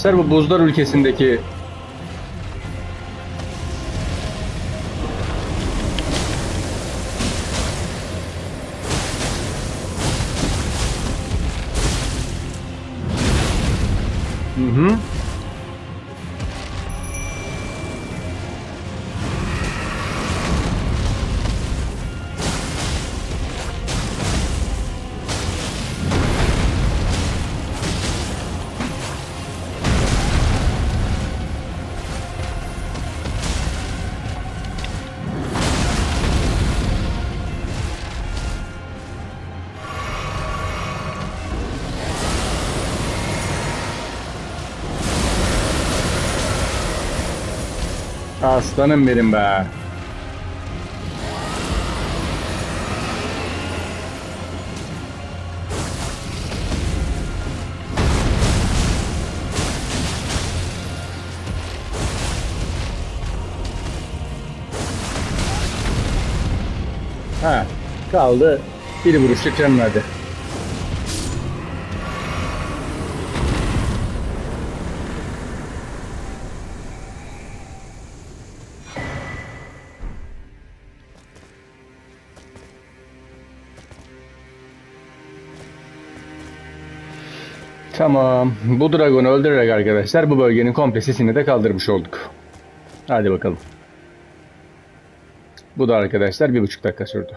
Arkadaşlar bu buzlar ülkesindeki Hı Aslanım benim be. Ha, kaldı. Bir vuruşluk can verdi. Tamam. Bu dragonu öldürerek arkadaşlar bu bölgenin komple sesini de kaldırmış olduk. Hadi bakalım. Bu da arkadaşlar bir buçuk dakika sürdü.